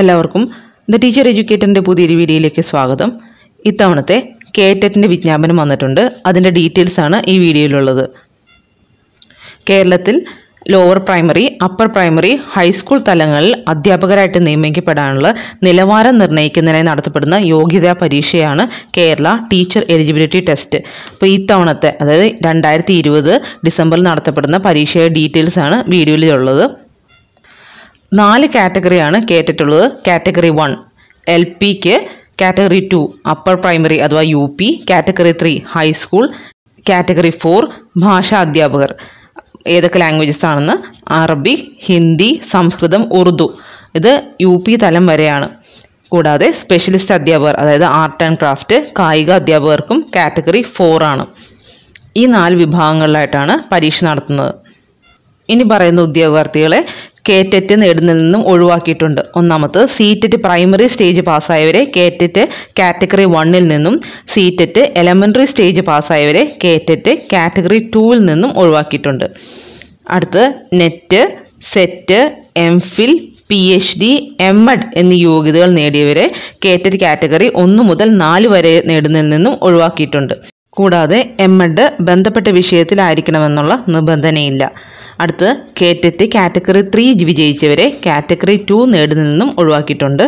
എല്ലാവർക്കും the teacher എഡ്യൂക്കേറ്ററിന്റെ പുതിയൊരു വീഡിയോയിലേക്ക് സ്വാഗതം. ഇത്തവണത്തെ കേറ്ററ്റിന്റെ വിജ്ഞാപനം വന്നിട്ടുണ്ട്. അതിന്റെ ഡീറ്റെയിൽസ് ആണ് ഈ വീഡിയോയിലുള്ളത്. കേരളത്തിൽ lower primary upper primary high school തലങ്ങളിൽ അധ്യാപകരായിട്ട് നിയമിക്കപ്പെടാനുള്ള നിലവാരം നിർണയിക്കുന്നതിനായി നടത്തപ്പെടുന്ന യോഗ്യതാ പരീക്ഷയാണ് കേരള ടീച്ചർ എലിജിബിലിറ്റി ടെസ്റ്റ്. അപ്പോൾ ഇത്തവണത്തെ അതായത് രണ്ടായിരത്തി ഇരുപത് ഡിസംബറിൽ നടത്തപ്പെടുന്ന പരീക്ഷയുടെ ഡീറ്റെയിൽസ് ആണ് വീഡിയോയിലുള്ളത്. നാല് കാറ്റഗറിയാണ് കേട്ടിട്ടുള്ളത്. കാറ്റഗറി വൺ എൽ പിക്ക് കാറ്റഗറി ടു അപ്പർ പ്രൈമറി അഥവാ U P. Category three high school category four ഭാഷാ അധ്യാപകർ. ഏതൊക്കെ ലാംഗ്വേജസ് ആണെന്ന്? അറബി ഹിന്ദി സംസ്കൃതം ഉറുദു. ഇത് യു പി തലം വരെയാണ്. കൂടാതെ സ്പെഷ്യലിസ്റ്റ് അധ്യാപകർ അതായത് ആർട്ട് ആൻഡ് ക്രാഫ്റ്റ് കായിക അധ്യാപകർക്കും കാറ്റഗറി ഫോർ ആണ്. ഈ നാല് വിഭാഗങ്ങളിലായിട്ടാണ് പരീക്ഷ നടത്തുന്നത്. ഇനി പറയുന്ന ഉദ്യോഗാർത്ഥികളെ കേറ്ററ്റ് നേടുന്നതിൽ നിന്നും ഒഴിവാക്കിയിട്ടുണ്ട്. ഒന്നാമത് സീറ്ററ്റ് പ്രൈമറി സ്റ്റേജ് പാസ്സായവരെ കേറ്ററ്റ് കാറ്റഗറി വണ്ണിൽ നിന്നും സീറ്ററ്റ് എലമെന്ററി സ്റ്റേജ് പാസ്സായവരെ കേറ്ററ്റ് കാറ്റഗറി ടൂവിൽ നിന്നും ഒഴിവാക്കിയിട്ടുണ്ട്. അടുത്ത് NET SET M Phil P H D M Ed എന്നീ യോഗ്യതകൾ നേടിയവരെ കേറ്ററ്റ് കാറ്റഗറി ഒന്ന് മുതൽ നാല് വരെ നേടുന്നതിൽ നിന്നും ഒഴിവാക്കിയിട്ടുണ്ട്. കൂടാതെ എം എഡ് ബന്ധപ്പെട്ട വിഷയത്തിലായിരിക്കണമെന്നുള്ള നിബന്ധനയില്ല. അടുത്ത് കേറ്ററ്റ് കാറ്റഗറി ത്രീ വിജയിച്ചവരെ കാറ്റഗറി ടു നേടുന്ന നിന്നും ഒഴിവാക്കിയിട്ടുണ്ട്.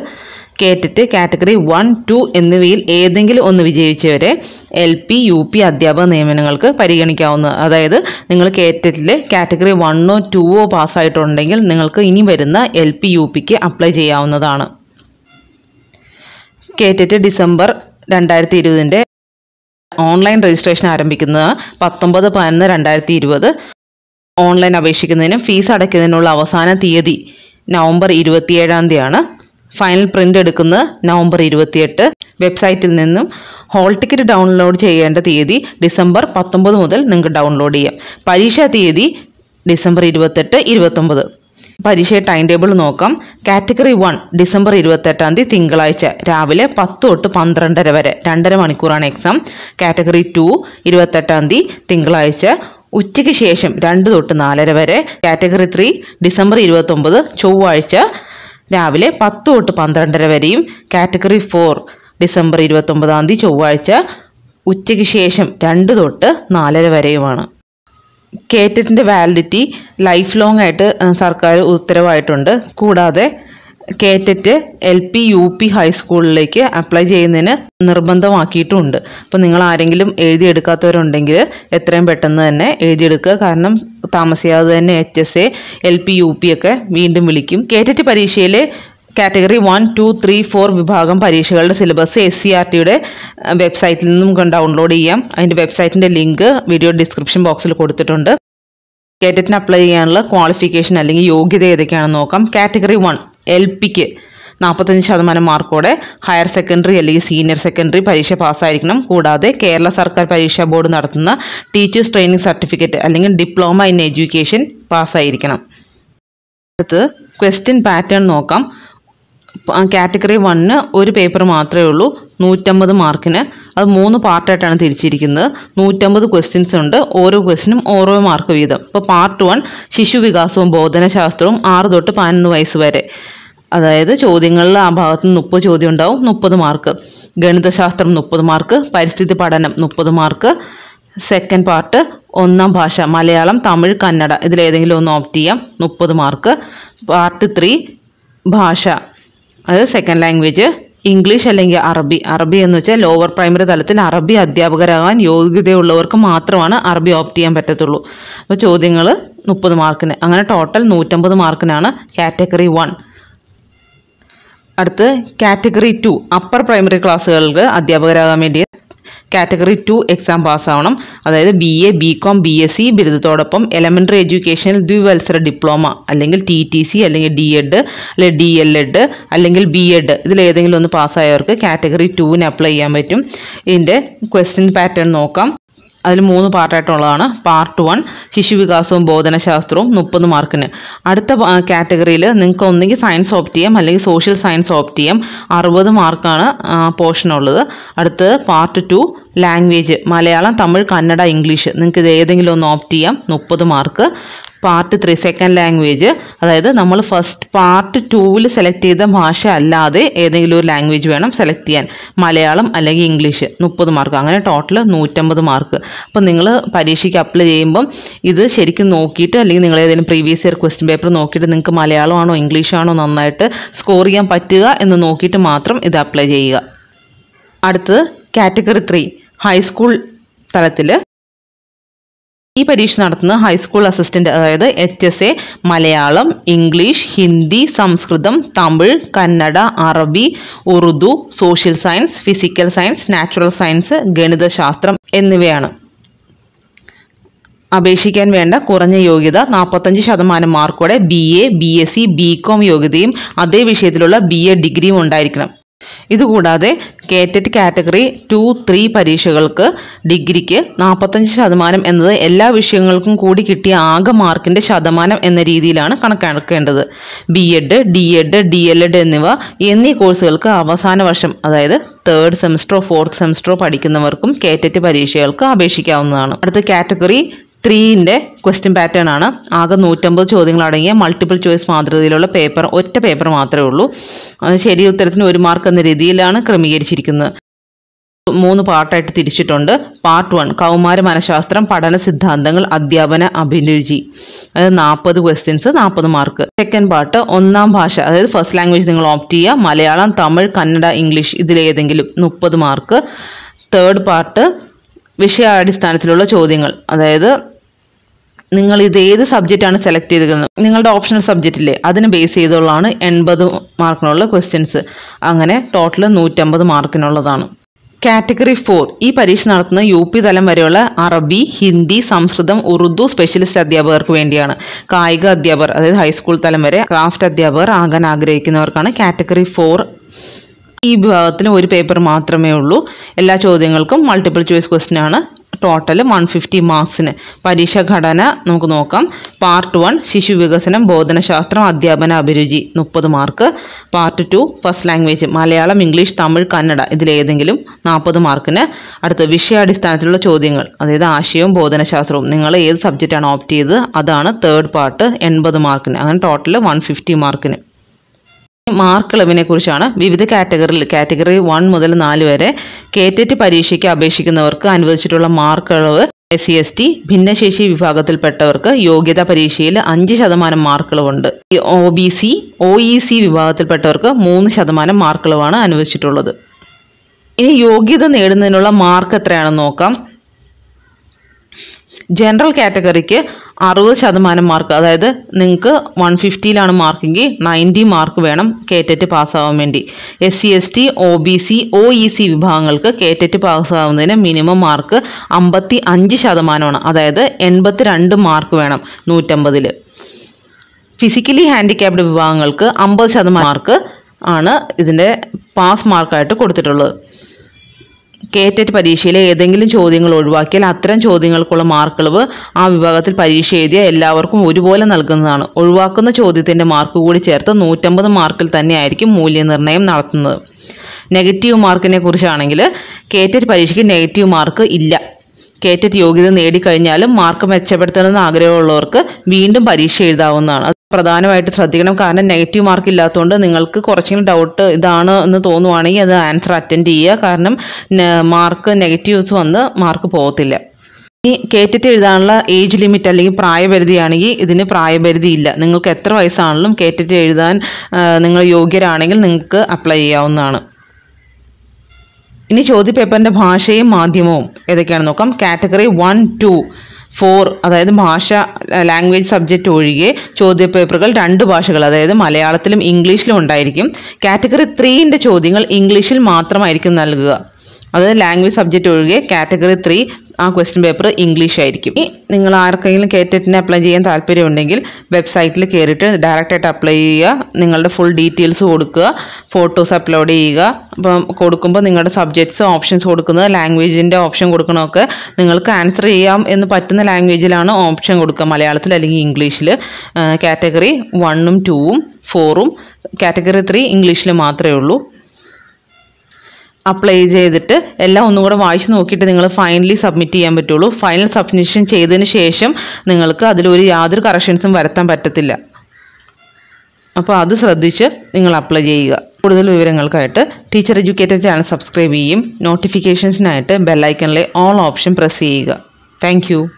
കേറ്ററ്റ് കാറ്റഗറി വൺ ടു എന്നിവയിൽ ഏതെങ്കിലും ഒന്ന് വിജയിച്ചവരെ എൽ പി യു പി അധ്യാപക നിയമനങ്ങൾക്ക് പരിഗണിക്കാവുന്ന അതായത് നിങ്ങൾ കേറ്ററ്റിൽ കാറ്റഗറി വണ്ണോ ടുവോ പാസ്സായിട്ടുണ്ടെങ്കിൽ നിങ്ങൾക്ക് ഇനി വരുന്ന എൽ പി യു പിക്ക് അപ്ലൈ ചെയ്യാവുന്നതാണ്. കേറ്ററ്റ് ഡിസംബർ രണ്ടായിരത്തി ഇരുപതിന്റെ ഓൺലൈൻ രജിസ്ട്രേഷൻ ആരംഭിക്കുന്നത് പത്തൊമ്പത് പതിനൊന്ന് രണ്ടായിരത്തി ഇരുപത് ഓൺലൈൻ അപേക്ഷിക്കുന്നതിനും ഫീസ് അടയ്ക്കുന്നതിനുള്ള അവസാന തീയതി നവംബർ ഇരുപത്തിയേഴാം തീയതിയാണ്. ഫൈനൽ പ്രിന്റ് എടുക്കുന്നത് നവംബർ ഇരുപത്തിയെട്ട്. വെബ്സൈറ്റിൽ നിന്നും ഹോൾ ടിക്കറ്റ് ഡൗൺലോഡ് ചെയ്യേണ്ട തീയതി ഡിസംബർ പത്തൊമ്പത് മുതൽ നിങ്ങൾക്ക് ഡൗൺലോഡ് ചെയ്യാം. പരീക്ഷാ തീയതി ഡിസംബർ ഇരുപത്തെട്ട് ഇരുപത്തൊമ്പത്. പരീക്ഷ ടൈം ടേബിൾ നോക്കാം. കാറ്റഗറി വൺ ഡിസംബർ ഇരുപത്തെട്ടാം തീയതി തിങ്കളാഴ്ച രാവിലെ പത്ത് തൊട്ട് പന്ത്രണ്ടര വരെ രണ്ടര മണിക്കൂറാണ് എക്സാം കാറ്റഗറി ടു ഇരുപത്തെട്ടാം തീയതി തിങ്കളാഴ്ച ഉച്ചയ്ക്ക് ശേഷം രണ്ട് തൊട്ട് നാലര വരെ കാറ്റഗറി ത്രീ ഡിസംബർ ഇരുപത്തൊമ്പത് ചൊവ്വാഴ്ച രാവിലെ പത്ത് തൊട്ട് പന്ത്രണ്ടര വരെയും കാറ്റഗറി ഫോർ ഡിസംബർ ഇരുപത്തൊമ്പതാം തീയതി ചൊവ്വാഴ്ച ഉച്ചയ്ക്ക് ശേഷം രണ്ട് തൊട്ട് നാലര വരെയുമാണ്. കേറ്റത്തിന്റെ വാലിഡിറ്റി ലൈഫ് ലോങ് ആയിട്ട് സർക്കാർ ഉത്തരവായിട്ടുണ്ട്. കൂടാതെ KTET L P U P ഹൈസ്കൂളിലേക്ക് apply ചെയ്യുന്നതിന് നിർബന്ധമാക്കിയിട്ടുമുണ്ട് അപ്പോൾ നിങ്ങൾ ആരെങ്കിലും എഴുതിയെടുക്കാത്തവരുണ്ടെങ്കിൽ എത്രയും പെട്ടെന്ന് തന്നെ എഴുതിയെടുക്കുക കാരണം താമസിയാതെ തന്നെ H S A L P U P ഒക്കെ വീണ്ടും വിളിക്കും. KTET പരീക്ഷയിലെ category one two three four വിഭാഗം പരീക്ഷകളുടെ സിലബസ് എസ് സി ആർ ടിയുടെ വെബ്സൈറ്റിൽ നിന്നും ഡൗൺലോഡ് ചെയ്യാം. അതിന്റെ വെബ്സൈറ്റിന്റെ ലിങ്ക് വീഡിയോ ഡിസ്ക്രിപ്ഷൻ ബോക്സിൽ കൊടുത്തിട്ടുണ്ട്. കേറ്ററ്റിന് അപ്ലൈ ചെയ്യാനുള്ള ക്വാളിഫിക്കേഷൻ അല്ലെങ്കിൽ യോഗ്യത ഏതൊക്കെയാണെന്ന് നോക്കാം. കാറ്റഗറി വൺ എൽ പിക്ക് നാൽപ്പത്തഞ്ച് ശതമാനം മാർക്കോടെ ഹയർ സെക്കൻഡറി അല്ലെങ്കിൽ സീനിയർ സെക്കൻഡറി പരീക്ഷ പാസ്സായിരിക്കണം. കൂടാതെ കേരള സർക്കാർ പരീക്ഷാ ബോർഡ് നടത്തുന്ന ടീച്ചേഴ്സ് ട്രെയിനിങ് സർട്ടിഫിക്കറ്റ് അല്ലെങ്കിൽ ഡിപ്ലോമ ഇൻ എഡ്യൂക്കേഷൻ പാസ്സായിരിക്കണം. അടുത്ത് ക്വസ്റ്റ്യൻ പാറ്റേൺ നോക്കാം. കാറ്റഗറി വണ്ണിന് ഒരു പേപ്പർ മാത്രമേ ഉള്ളൂ. നൂറ്റമ്പത് മാർക്കിന്. അത് മൂന്ന് പാർട്ടായിട്ടാണ് തിരിച്ചിരിക്കുന്നത്. നൂറ്റമ്പത് ക്വസ്റ്റ്യൻസ് ഉണ്ട്. ഓരോ ക്വസ്റ്റിനും ഓരോ മാർക്ക് വീതം. ഇപ്പോൾ പാർട്ട് വൺ ശിശു വികാസവും ബോധനശാസ്ത്രവും ആറ് തൊട്ട് പതിനൊന്ന് വയസ്സ് വരെ. അതായത് ചോദ്യങ്ങളിൽ ആ ഭാഗത്ത് മുപ്പത് ചോദ്യം ഉണ്ടാവും മുപ്പത് മാർക്ക് ഗണിതശാസ്ത്രം മുപ്പത് മാർക്ക് പരിസ്ഥിതി പഠനം മുപ്പത് മാർക്ക് സെക്കൻഡ് പാർട്ട് ഒന്നാം ഭാഷ മലയാളം തമിഴ് കന്നഡ. ഇതിലേതെങ്കിലും ഒന്ന് ഓപ്റ്റ് ചെയ്യാം മുപ്പത് മാർക്ക് പാർട്ട് ത്രീ ഭാഷ. അതായത് സെക്കൻഡ് ലാംഗ്വേജ് ഇംഗ്ലീഷ് അല്ലെങ്കിൽ അറബി. അറബി എന്ന് വെച്ചാൽ ലോവർ പ്രൈമറി തലത്തിൽ അറബി അധ്യാപകരാകാൻ യോഗ്യതയുള്ളവർക്ക് മാത്രമാണ് അറബി ഓപ്റ്റ് ചെയ്യാൻ പറ്റത്തുള്ളൂ. അപ്പോൾ ചോദ്യങ്ങൾ മുപ്പത് മാർക്കിന് അങ്ങനെ ടോട്ടൽ നൂറ്റമ്പത് മാർക്കിനാണ് കാറ്റഗറി വൺ അടുത്ത് കാറ്റഗറി ടു അപ്പർ പ്രൈമറി ക്ലാസ്സുകൾക്ക് അധ്യാപകരാകാൻ വേണ്ടി കാറ്റഗറി ടു എക്സാം പാസ്സാവണം അതായത് B A B Com B S C ബിരുദത്തോടൊപ്പം elementary എഡ്യൂക്കേഷനിൽ ദ്വിവത്സര ഡിപ്ലോമ അല്ലെങ്കിൽ ടി ടി സി അല്ലെങ്കിൽ ഡി എഡ് അല്ലെങ്കിൽ ഡി എൽ എഡ് അല്ലെങ്കിൽ ബി എഡ് ഇതിലേതെങ്കിലും ഒന്ന് പാസ്സായവർക്ക് കാറ്റഗറി ടുവിന് അപ്ലൈ ചെയ്യാൻ പറ്റും. ഇതിന്റെ ക്വസ്റ്റ്യൻ പാറ്റേൺ നോക്കാം. അതിൽ മൂന്ന് പാർട്ടായിട്ടുള്ളതാണ് പാർട്ട് വൺ ശിശുവികാസവും ബോധനശാസ്ത്രവും മുപ്പത് മാർക്കിന്. അടുത്ത കാറ്റഗറിയിൽ നിങ്ങൾക്ക് ഒന്നെങ്കിൽ സയൻസ് ഓപ്റ്റ് ചെയ്യാം അല്ലെങ്കിൽ സോഷ്യൽ സയൻസ് ഓപ്റ്റ് ചെയ്യാം. അറുപത് മാർക്കാണ് പോർഷൻ ഉള്ളത്. അടുത്തത് part two language Malayalam Tamil Kannada English. നിങ്ങൾക്ക് ഇത് ഏതെങ്കിലും ഒന്ന് ഓപ്റ്റ് ചെയ്യാം മുപ്പത് mark. Part three second language അതായത് നമ്മൾ ഫസ്റ്റ് പാർട്ട് ടൂവിൽ സെലക്ട് ചെയ്ത ഭാഷ അല്ലാതെ ഏതെങ്കിലും ഒരു ലാംഗ്വേജ് വേണം സെലക്ട് ചെയ്യാൻ. മലയാളം അല്ലെങ്കിൽ ഇംഗ്ലീഷ് മുപ്പത് മാർക്ക് അങ്ങനെ ടോട്ടൽ നൂറ്റമ്പത് മാർക്ക് അപ്പം നിങ്ങൾ പരീക്ഷയ്ക്ക് അപ്ലൈ ചെയ്യുമ്പം ഇത് ശരിക്കും നോക്കിയിട്ട് അല്ലെങ്കിൽ നിങ്ങൾ ഏതെങ്കിലും പ്രീവിയസ് ഇയർ ക്വസ്റ്റ്യൻ പേപ്പർ നോക്കിയിട്ട് നിങ്ങൾക്ക് മലയാളമാണോ ഇംഗ്ലീഷാണോ നന്നായിട്ട് സ്കോർ ചെയ്യാൻ പറ്റുക എന്ന് നോക്കിയിട്ട് മാത്രം ഇത് അപ്ലൈ ചെയ്യുക. അടുത്തത് കാറ്റഗറി ത്രീ ഹൈസ്കൂൾ തലത്തിൽ ഈ പരീക്ഷ നടത്തുന്ന ഹൈസ്കൂൾ അസിസ്റ്റന്റ് അതായത് H S A Malayalam English Hindi Sanskrit Tamil Kannada Arabi Urdu social science physical science natural science ഗണിതശാസ്ത്രം എന്നിവയാണ്. അപേക്ഷിക്കാൻ വേണ്ട കുറഞ്ഞ യോഗ്യത നാൽപ്പത്തഞ്ച് ശതമാനം മാർക്കോടെ B A B S C B Com യോഗ്യതയും അതേ വിഷയത്തിലുള്ള ബി എ ഡിഗ്രിയും ഉണ്ടായിരിക്കണം. ഇതുകൂടാതെ കേറ്ററ്റ് കാറ്റഗറി ടു ത്രീ പരീക്ഷകൾക്ക് ഡിഗ്രിക്ക് നാൽപ്പത്തഞ്ച് ശതമാനം എന്നത് എല്ലാ വിഷയങ്ങൾക്കും കൂടി കിട്ടിയ ആകെ മാർക്കിന്റെ ശതമാനം എന്ന രീതിയിലാണ് കണക്കാക്കേണ്ടത്. B Ed D Ed D L Ed എന്നിവ എന്നീ കോഴ്സുകൾക്ക് അവസാന വർഷം അതായത് തേർഡ് സെമിസ്റ്ററോ ഫോർത്ത് സെമിസ്റ്ററോ പഠിക്കുന്നവർക്കും കേറ്ററ്റ് പരീക്ഷകൾക്ക് അപേക്ഷിക്കാവുന്നതാണ്. അടുത്ത കാറ്റഗറി ത്രീന്റെ ക്വസ്റ്റ്യൻ പാറ്റേൺ ആണ്. ആകെ നൂറ്റമ്പത് ചോദ്യങ്ങൾ അടങ്ങിയ മൾട്ടിപ്പിൾ ചോയ്സ് മാതൃകയിലുള്ള പേപ്പർ ഒറ്റ പേപ്പർ മാത്രമേ ഉള്ളൂ. ശരി ഉത്തരത്തിന് ഒരു മാർക്ക് എന്ന രീതിയിലാണ് ക്രമീകരിച്ചിരിക്കുന്നത്. മൂന്ന് പാർട്ടായിട്ട് തിരിച്ചിട്ടുണ്ട്. പാർട്ട് വൺ കൗമാര മനഃശാസ്ത്രം പഠന സിദ്ധാന്തങ്ങൾ അധ്യാപന അഭിരുചി. അതായത് നാൽപ്പത് ക്വസ്റ്റ്യൻസ് നാൽപ്പത് മാർക്ക് സെക്കൻഡ് പാർട്ട് ഒന്നാം ഭാഷ അതായത് ഫസ്റ്റ് ലാംഗ്വേജ് നിങ്ങൾ ഓപ്റ്റ് ചെയ്യുക. മലയാളം തമിഴ് കന്നഡ ഇംഗ്ലീഷ് ഇതിലേതെങ്കിലും മുപ്പത് മാർക്ക് തേർഡ് പാർട്ട് വിഷയാടിസ്ഥാനത്തിലുള്ള ചോദ്യങ്ങൾ. അതായത് നിങ്ങൾ ഇത് ഏത് സബ്ജക്റ്റാണ് സെലക്ട് ചെയ്തിരിക്കുന്നത്? നിങ്ങളുടെ ഓപ്ഷണൽ സബ്ജക്റ്റില്ലേ അതിന് ബേസ് ചെയ്തുള്ളതാണ് എൺപത് മാർക്കിനുള്ള ക്വസ്റ്റ്യൻസ് അങ്ങനെ ടോട്ടൽ നൂറ്റമ്പത് മാർക്കിനുള്ളതാണ്. കാറ്റഗറി ഫോർ ഈ പരീക്ഷ നടത്തുന്ന യു പി തലം വരെയുള്ള അറബി ഹിന്ദി സംസ്കൃതം ഉറുദു സ്പെഷ്യലിസ്റ്റ് അധ്യാപകർക്ക് വേണ്ടിയാണ്. കായിക അധ്യാപകർ അതായത് ഹൈസ്കൂൾ തലം വരെ ക്രാഫ്റ്റ് അധ്യാപകർ ആകാൻ ആഗ്രഹിക്കുന്നവർക്കാണ് കാറ്റഗറി ഫോർ ഈ വിഭാഗത്തിന് ഒരു പേപ്പർ മാത്രമേ ഉള്ളൂ. എല്ലാ ചോദ്യങ്ങൾക്കും മൾട്ടിപ്പിൾ ചോയ്സ് ക്വസ്റ്റ്യൻ ആണ്. ടോട്ടൽ വൺ ഫിഫ്റ്റി മാർക്സിന് പരീക്ഷ ഘടന നമുക്ക് നോക്കാം. പാർട്ട് വൺ ശിശു വികസനം ബോധനശാസ്ത്രം അധ്യാപന അഭിരുചി മുപ്പത് mark part two first language Malayalam English Tamil Kannada ഇതിലേതെങ്കിലും നാൽപ്പത് മാർക്കിന് അടുത്ത വിഷയാടിസ്ഥാനത്തിലുള്ള ചോദ്യങ്ങൾ അതായത് ആശയവും ബോധനശാസ്ത്രവും നിങ്ങൾ ഏത് സബ്ജക്റ്റാണ് ഓപ്റ്റ് ചെയ്തത്? അതാണ് തേർഡ് പാർട്ട് എൺപത് മാർക്കിന് അങ്ങനെ ടോട്ടൽ വൺ ഫിഫ്റ്റി മാർക്കിന് മാർക്ക് ഇളവിനെ കുറിച്ചാണ് വിവിധ കാറ്റഗറിയിൽ കാറ്റഗറി വൺ മുതൽ നാല് വരെ കേറ്ററ്റ് പരീക്ഷയ്ക്ക് അപേക്ഷിക്കുന്നവർക്ക് അനുവദിച്ചിട്ടുള്ള മാർക്ക് ഇളവ് എസ് സി എസ് ടി ഭിന്നശേഷി വിഭാഗത്തിൽപ്പെട്ടവർക്ക് യോഗ്യതാ പരീക്ഷയിൽ അഞ്ച് ശതമാനം മാർക്കിളവുണ്ട്. O B C O E C വിഭാഗത്തിൽപ്പെട്ടവർക്ക് മൂന്ന് ശതമാനം മാർക്കിളവാണ് അനുവദിച്ചിട്ടുള്ളത്. ഇനി യോഗ്യത നേടുന്നതിനുള്ള മാർക്ക് എത്രയാണെന്ന് നോക്കാം. ജനറൽ കാറ്റഗറിക്ക് അറുപത് ശതമാനം മാർക്ക് അതായത് നിങ്ങൾക്ക് വൺ ഫിഫ്റ്റിയിലാണ് മാർക്കെങ്കിൽ നയന്റി മാർക്ക് വേണം കേറ്ററ്റ് പാസ്സാവാൻ വേണ്ടി. S C S T O B C O E C വിഭാഗങ്ങൾക്ക് കേറ്ററ്റ് പാസ്സാവുന്നതിന് മിനിമം മാർക്ക് അമ്പത്തി അഞ്ച് ശതമാനമാണ്. അതായത് എൺപത്തി രണ്ട് മാർക്ക് വേണം നൂറ്റമ്പതിൽ. ഫിസിക്കലി ഹാൻഡിക്യാപ്ഡ് വിഭാഗങ്ങൾക്ക് അമ്പത് ശതമാനം മാർക്ക് ആണ് ഇതിന്റെ പാസ് മാർക്കായിട്ട് കൊടുത്തിട്ടുള്ളത്. കേറ്ററ്റ് പരീക്ഷയിലെ ഏതെങ്കിലും ചോദ്യങ്ങൾ ഒഴിവാക്കിയാൽ അത്തരം ചോദ്യങ്ങൾക്കുള്ള മാർക്കിളവ് ആ വിഭാഗത്തിൽ പരീക്ഷ എഴുതിയ എല്ലാവർക്കും ഒരുപോലെ നൽകുന്നതാണ്. ഒഴിവാക്കുന്ന ചോദ്യത്തിന്റെ മാർക്ക് കൂടി ചേർത്ത് നൂറ്റമ്പത് മാർക്കിൽ തന്നെയായിരിക്കും മൂല്യനിർണയം നടത്തുന്നത്. നെഗറ്റീവ് മാർക്കിനെ കുറിച്ചാണെങ്കിൽ കേറ്ററ്റ് പരീക്ഷയ്ക്ക് നെഗറ്റീവ് മാർക്ക് ഇല്ല. കേറ്ററ്റ് യോഗ്യത നേടിക്കഴിഞ്ഞാലും മാർക്ക് മെച്ചപ്പെടുത്തണമെന്ന് ആഗ്രഹമുള്ളവർക്ക് വീണ്ടും പരീക്ഷ എഴുതാവുന്നതാണ്. പ്രധാനമായിട്ട് ശ്രദ്ധിക്കണം. കാരണം നെഗറ്റീവ് മാർക്ക് ഇല്ലാത്തതുകൊണ്ട് നിങ്ങൾക്ക് കുറച്ചെങ്കിലും ഡൗട്ട് ഇതാണ് എന്ന് തോന്നുവാണെങ്കിൽ അത് ആൻസർ അറ്റൻഡ് ചെയ്യുക. കാരണം മാർക്ക് നെഗറ്റീവ്സ് വന്ന് മാർക്ക് പോകത്തില്ല. ഇനി കേറ്ററ്റ് എഴുതാനുള്ള ഏജ് ലിമിറ്റ് അല്ലെങ്കിൽ പ്രായപരിധിയാണെങ്കിൽ ഇതിന് പ്രായപരിധി ഇല്ല നിങ്ങൾക്ക് എത്ര വയസ്സാണെങ്കിലും കേറ്ററ്റ് എഴുതാൻ നിങ്ങൾ യോഗ്യരാണെങ്കിൽ നിങ്ങൾക്ക് അപ്ലൈ ചെയ്യാവുന്നതാണ്. ഇനി ചോദ്യപേപ്പറിന്റെ ഭാഷയും മാധ്യമവും ഏതൊക്കെയാണ് നോക്കാം. കാറ്റഗറി വൺ ടു ഫോർ അതായത് ഭാഷ ലാംഗ്വേജ് സബ്ജക്റ്റ് ഒഴികെ ചോദ്യപേപ്പറുകൾ രണ്ട് ഭാഷകൾ അതായത് മലയാളത്തിലും ഇംഗ്ലീഷിലും ഉണ്ടായിരിക്കും. കാറ്റഗറി ത്രീന്റെ ചോദ്യങ്ങൾ ഇംഗ്ലീഷിൽ മാത്രമായിരിക്കും നൽകുക. അതായത് ലാംഗ്വേജ് സബ്ജക്റ്റ് ഒഴികെ കാറ്റഗറി ത്രീ ആ ക്വസ്റ്റ്യൻ പേപ്പർ ഇംഗ്ലീഷ് ആയിരിക്കും. ഇനി നിങ്ങൾ ആർക്കെങ്കിലും കേറ്ററ്റിന് അപ്ലൈ ചെയ്യാൻ താല്പര്യമുണ്ടെങ്കിൽ വെബ്സൈറ്റിൽ കയറിയിട്ട് ഡയറക്റ്റായിട്ട് അപ്ലൈ ചെയ്യുക. നിങ്ങളുടെ ഫുൾ ഡീറ്റെയിൽസ് കൊടുക്കുക. ഫോട്ടോസ് അപ്ലോഡ് ചെയ്യുക. അപ്പം കൊടുക്കുമ്പോൾ നിങ്ങളുടെ സബ്ജക്ട്സ് ഓപ്ഷൻസ് കൊടുക്കുന്നത് ലാംഗ്വേജിന്റെ ഓപ്ഷൻ കൊടുക്കണമൊക്കെ നിങ്ങൾക്ക് ആൻസർ ചെയ്യാം എന്ന് പറ്റുന്ന ലാംഗ്വേജിലാണ് ഓപ്ഷൻ കൊടുക്കുക. മലയാളത്തിൽ അല്ലെങ്കിൽ ഇംഗ്ലീഷിൽ കാറ്റഗറി വണ്ണും ടൂവും ഫോറും കാറ്റഗറി ത്രീ ഇംഗ്ലീഷിൽ മാത്രമേ ഉള്ളൂ. അപ്ലൈ ചെയ്തിട്ട് എല്ലാം ഒന്നും കൂടെ വായിച്ച് നോക്കിയിട്ട് നിങ്ങൾ ഫൈനലി സബ്മിറ്റ് ചെയ്യാൻ പറ്റുള്ളൂ. ഫൈനൽ സബ്മിഷൻ ചെയ്തതിന് ശേഷം നിങ്ങൾക്ക് അതിലൊരു യാതൊരു കറക്ഷൻസും വരുത്താൻ പറ്റത്തില്ല. അപ്പോൾ അത് ശ്രദ്ധിച്ച് നിങ്ങൾ അപ്ലൈ ചെയ്യുക. കൂടുതൽ വിവരങ്ങൾക്കായിട്ട് ടീച്ചർ എഡ്യൂക്കേറ്റർ ചാനൽ സബ്സ്ക്രൈബ് ചെയ്യും. നോട്ടിഫിക്കേഷൻസിനായിട്ട് ബെല്ലൈക്കണിലെ ഓൾ ഓപ്ഷൻ പ്രസ് ചെയ്യുക. താങ്ക്